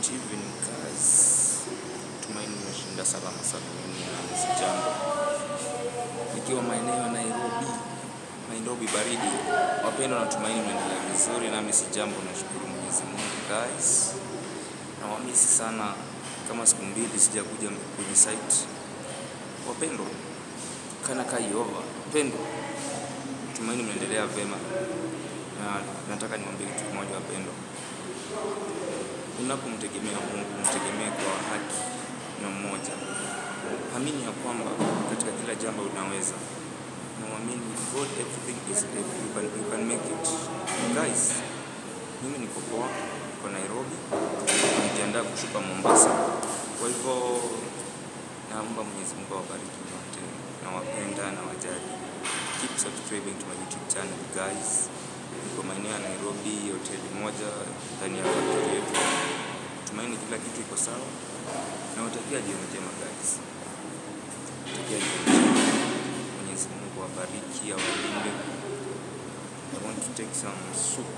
Good evening. Tumaini nimeshinda salama salimini na msijambo. Nikiwa maeneo ya Nairobi, Nairobi baridi. Wapendwa, natumaini mnaendelea vizuri, nami si jambo, nashukuru Mwenyezi Mungu guys. Nawamisi sana, kama siku mbili sijakuja kwenye site. Wapendwa, kana kaiova. Wapendwa, tumaini mnaendelea vema, na nataka niwaambie kitu kimoja wapendwa unapomtegemea Mungu mtegemee kwa haki na mmoja. Amini ya kwamba katika kila jambo unaweza na uamini God everything is able. You can, you can make it. Guys, mimi niko poa, niko Nairobi, nijiandaa kushuka Mombasa. Kwa hivyo naomba Mwenyezi Mungu awabariki wote, nawapenda na wajali. Keep subscribing to my YouTube channel guys. Niko maeneo ya Nairobi, hoteli moja ndani ya factory yetu. Kila kitu iko sawa. na utakia jioni njema guys. utakia jioni njema. Mwenyezi Mungu awabariki, awalinde. I want to take some soup.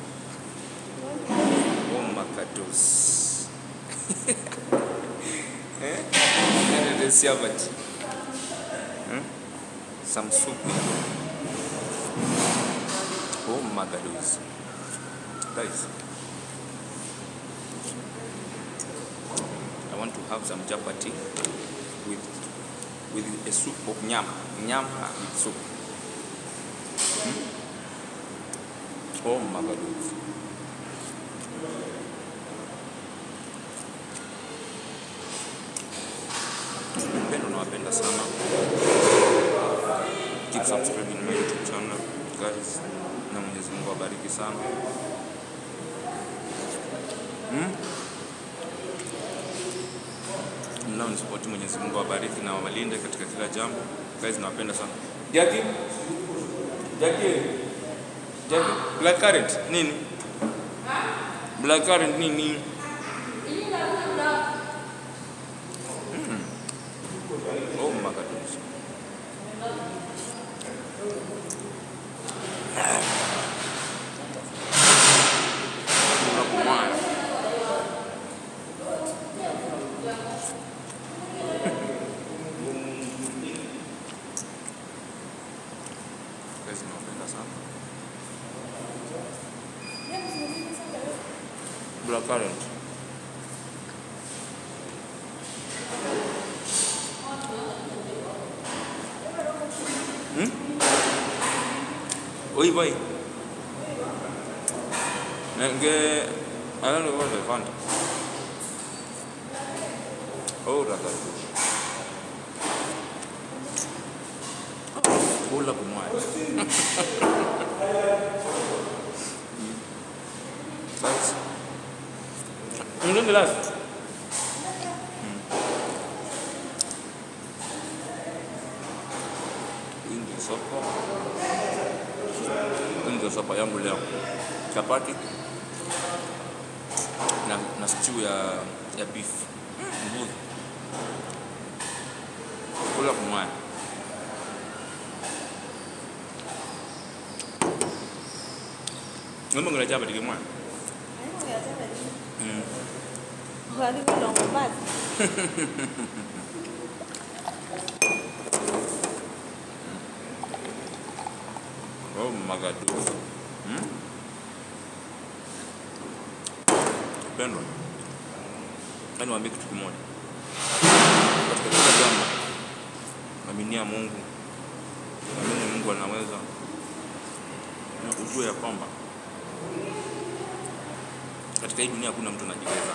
Oh, makatos eh? Hmm? Some soup. Oh, makatos Guys. I want to have some chapati with with a soup of nyama, nyama with soup. Hmm? Oh. Mpendo nawapenda sana. Keep subscribing my YouTube channel guys, na Mwenyezi Mungu abariki sana. Mnaonisapoti Mwenyezi Mungu awabariki na awalinde katika kila jambo. Guys, nawapenda sana. Jackie? Jackie? Jackie? Black current nini? Black current nini? Mm. Oh my Black currant. Hmm? Oi, boy. Nenge, I don't know what. Oh, raka. Kula kumwaya. Guys. Ndio ndio last. Hii ndio sopa. Hii ndio sopa yangu leo. Chapati na, na stew ya, ya beef. Mbuzi. Kula Mm. Mm. Mm. kimwaya. Mm. Oh my God. Hmm? Pendwa. Yaani niwaambie kitu kimoja. Katika kila jambo, aminia Mungu. Amini Mungu anaweza. Na ujue ya kwamba katika hii dunia hakuna mtu anajiweza.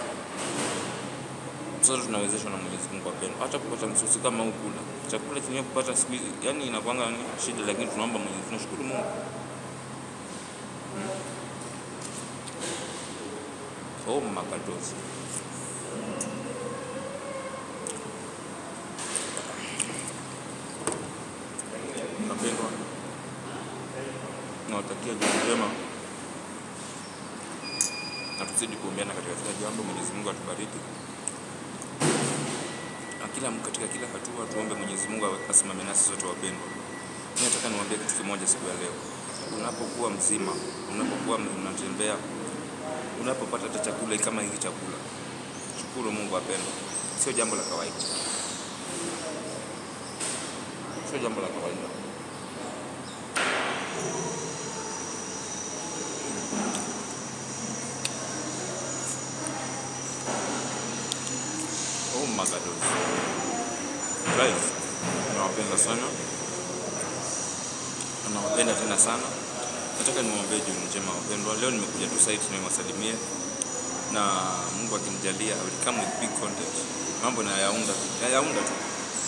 Sote tunawezeshwa na Mwenyezi Mungu wapendwa. Hata kupata msosi kama huu kula. Chakula chenyewe kupata siku hizi, yani inakuanga ni shida, lakini tunaomba Mwenyezi, Mungu, tunashukuru Mungu. Oh, makatozi Napendwa. Nawatakia jioni njema na tuzidi kuombeana katika kila jambo. Mwenyezi Mungu atubariki kila katika kila hatua tuombe Mwenyezi Mungu asimame nasi sote wapendwa. Mimi nataka niwaambie kitu kimoja siku ya leo. Unapokuwa mzima, unapokuwa unatembea, unapopata hata chakula kama hiki chakula, shukuru Mungu apendwa. sio jambo la kawaida, sio jambo la kawaida. God. Guys, nawapenda sana, nawapenda tena sana. Nataka niwaombee jioni njema wapendwa. Leo nimekuja tu site niwasalimie, na Mungu akinijalia I will come with big content. Mambo nayaunda nayaunda tu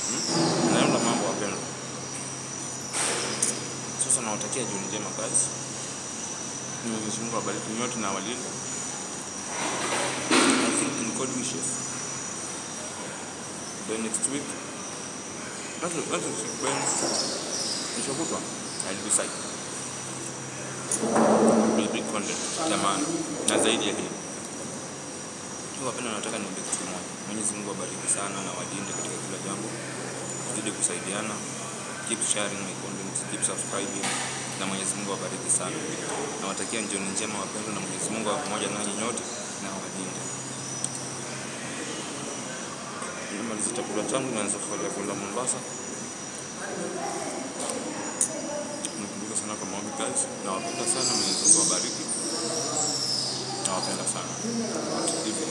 hmm? nayaunda mambo wapendwa. Sasa nawatakia jioni njema guys. Mwenyezi Mungu awabariki nyote na walinde. I think in God wishes by next week not not next week when one. I'll be site be big content. Ya maana na zaidi ya tu wapenda nataka niombe kitu kimoja? Mwenyezi Mungu awabariki sana na wajinde katika kila jambo. Tuzidi kusaidiana. Keep sharing my content keep subscribing. Na Mwenyezi Mungu awabariki sana. Nawatakia njoni njema wapendwa na Mwenyezi Mungu awe pamoja nanyi nyote na awalinde nimaliza chakula changu naanza safari ya kwenda Mombasa. Nakumbuka sana kwa maombi guys, nawapenda sana, Mwenyezi Mungu awabariki, nawapenda sana. Hivyo.